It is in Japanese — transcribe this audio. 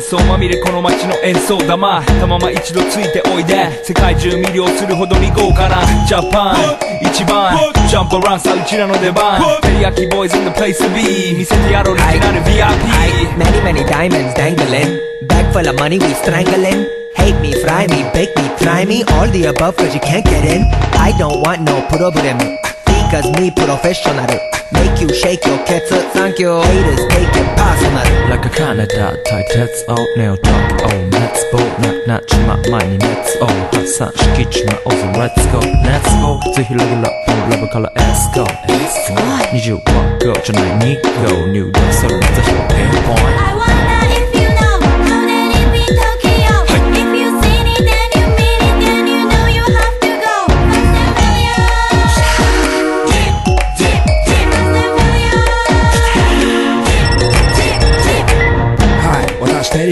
奏まみれこの街の演奏玉たまま一度ついておいで世界中魅了するほどに豪華なジャパン一番ジャンプアランさうちらの出番テリヤキボーイズ in the place to be 見せてやろうオリジナル VIP Many, many diamonds dangling. Bag full of money, we strangling. Hate me, fry me, bake me, try me. All the above, cause you can't get in. I don't want no problem. Cause me professional Make you shake your cats Thank you. Haters take it personal. Like a Canada tight heads out Now talk on oh, let's go. 낮지마 많이 let's go. My 어서 let's go. Let's go. 지히 레귤러 러브 컬러 let's go. Let's go. 니즈와 거전에 니고 뉴 댄서를 다시 pinpoint I wanna私テ